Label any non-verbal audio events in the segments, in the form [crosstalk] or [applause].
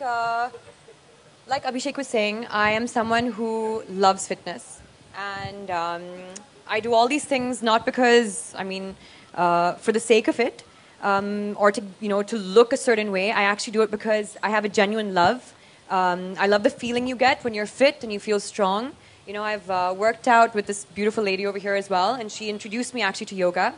uh, like Abhishek was saying, I am someone who loves fitness. And um, I do all these things not because, I mean, uh, for the sake of it um, or to, you know, to look a certain way. I actually do it because I have a genuine love. Um, I love the feeling you get when you're fit and you feel strong. You know, I've uh, worked out with this beautiful lady over here as well, and she introduced me actually to yoga.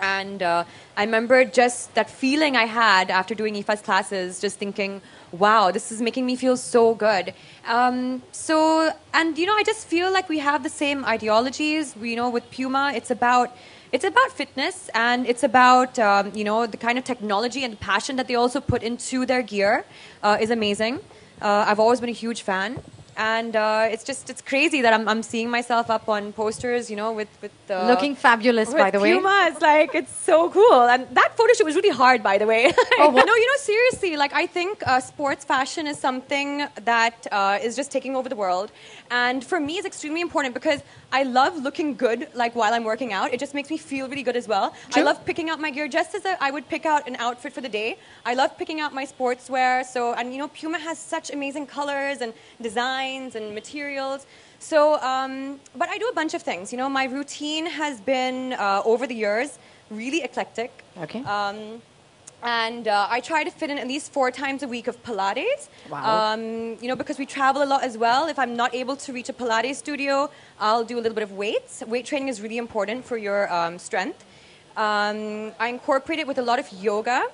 And uh, I remember just that feeling I had after doing IFA's classes, just thinking, wow, this is making me feel so good. Um, so, and you know, I just feel like we have the same ideologies. We, you know, with Puma, it's about it's about fitness and it's about um, you know the kind of technology and passion that they also put into their gear uh, is amazing. Uh, I've always been a huge fan and uh, it's just it's crazy that I'm, I'm seeing myself up on posters, you know, with with uh, looking fabulous by the way. Puma, it's like it's so cool, and that photo shoot was really hard, by the way. Oh, [laughs] what? no, you know, seriously, like I think uh, sports fashion is something that uh, is just taking over the world, and for me, it's extremely important because I love looking good, like while I'm working out. It just makes me feel really good as well. I love picking out my gear, just as I would pick out an outfit for the day. I love picking out my sportswear. So, and you know, Puma has such amazing colors and designs and materials. So, um, but I do a bunch of things. You know, my routine has been uh, over the years really eclectic. Okay. Um, and uh, I try to fit in at least four times a week of Pilates. Wow. Um, you know, because we travel a lot as well. If I'm not able to reach a Pilates studio, I'll do a little bit of weights. Weight training is really important for your um, strength. Um, I incorporate it with a lot of yoga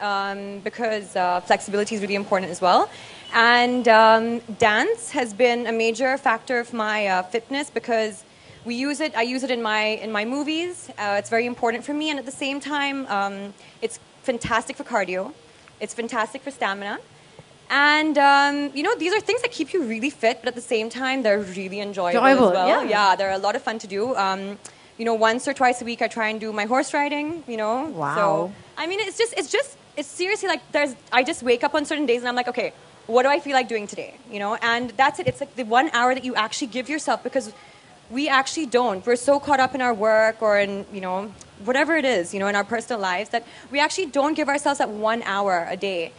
um, because uh, flexibility is really important as well. And um, dance has been a major factor of my uh, fitness because we use it. I use it in my in my movies. Uh, it's very important for me, and at the same time, um, it's fantastic for cardio. It's fantastic for stamina. And um, you know, these are things that keep you really fit, but at the same time, they're really enjoyable, Enjoyable, as well. yeah. they're a lot of fun to do. Um, you know, once or twice a week, I try and do my horse riding. You know, Wow. So I mean, it's just, it's just, it's seriously like there's. I just wake up on certain days and I'm like, okay, what do I feel like doing today? You know, and that's it. It's like the one hour that you actually give yourself because we actually don't. We're so caught up in our work or in, you know, whatever it is, you know, in our personal lives that we actually don't give ourselves that one hour a day.